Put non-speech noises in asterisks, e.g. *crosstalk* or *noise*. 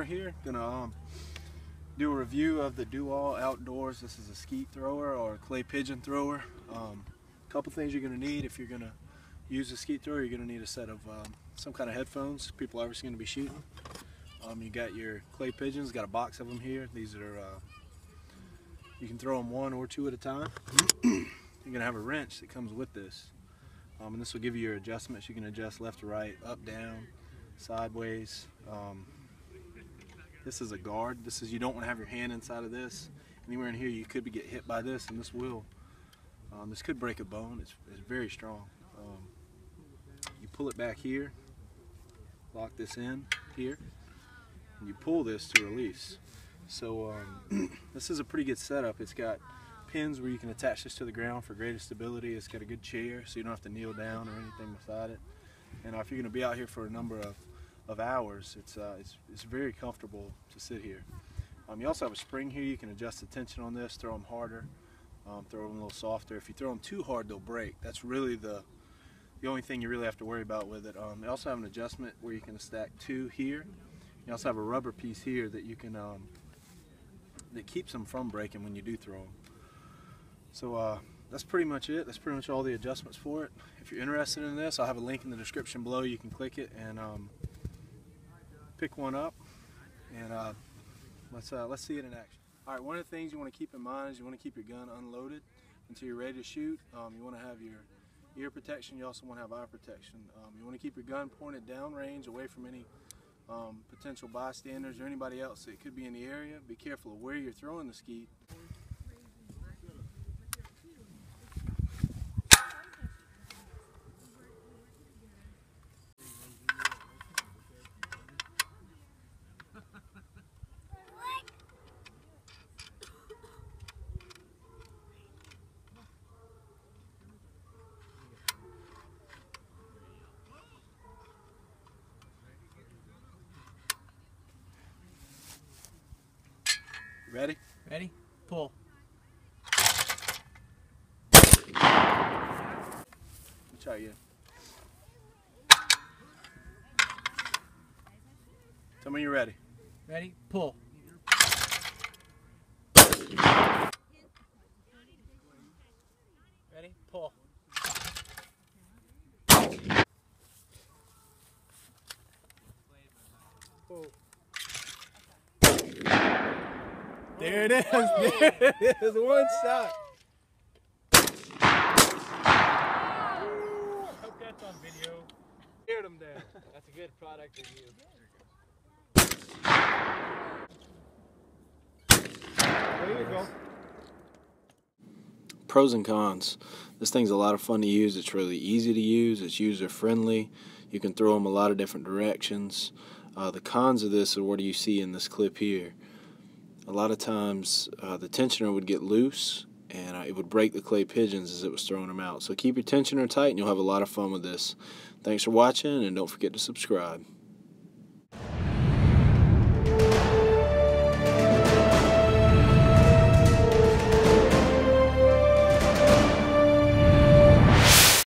here. Gonna um, do a review of the Do-All Outdoors. This is a skeet thrower or a clay pigeon thrower. Um, a couple things you're gonna need if you're gonna use a skeet thrower. You're gonna need a set of um, some kind of headphones. People are obviously gonna be shooting. Um, you got your clay pigeons. Got a box of them here. These are uh, you can throw them one or two at a time. *clears throat* you're gonna have a wrench that comes with this. Um, and this will give you your adjustments. You can adjust left to right, up, down, sideways. Um, this is a guard. This is you don't want to have your hand inside of this. Anywhere in here you could be get hit by this and this will. Um, this could break a bone. It's, it's very strong. Um, you pull it back here, lock this in here, and you pull this to release. So um, *clears throat* this is a pretty good setup. It's got pins where you can attach this to the ground for greater stability. It's got a good chair so you don't have to kneel down or anything beside it. And if you're going to be out here for a number of, of hours, it's, uh, it's, it's very comfortable to sit here. Um, you also have a spring here. You can adjust the tension on this, throw them harder, um, throw them a little softer. If you throw them too hard, they'll break. That's really the, the only thing you really have to worry about with it. Um, you also have an adjustment where you can stack two here. You also have a rubber piece here that you can um, that keeps them from breaking when you do throw them. So uh, that's pretty much it. That's pretty much all the adjustments for it. If you're interested in this, I'll have a link in the description below. You can click it and um, pick one up. And uh, let's uh, let's see it in action. All right. One of the things you want to keep in mind is you want to keep your gun unloaded until you're ready to shoot. Um, you want to have your ear protection. You also want to have eye protection. Um, you want to keep your gun pointed downrange, away from any um, potential bystanders or anybody else that could be in the area. Be careful of where you're throwing the skeet. Ready? Ready? Pull. Try again. Tell me you're ready. Ready? Pull. Ready? Pull. Pull. There it is. There it is. One shot. Hope that's on video. Scared him there. That's a good product review. There you go. Pros and cons. This thing's a lot of fun to use. It's really easy to use. It's user friendly. You can throw them a lot of different directions. Uh, the cons of this are what do you see in this clip here? A lot of times uh, the tensioner would get loose and uh, it would break the clay pigeons as it was throwing them out. So keep your tensioner tight and you'll have a lot of fun with this. Thanks for watching and don't forget to subscribe.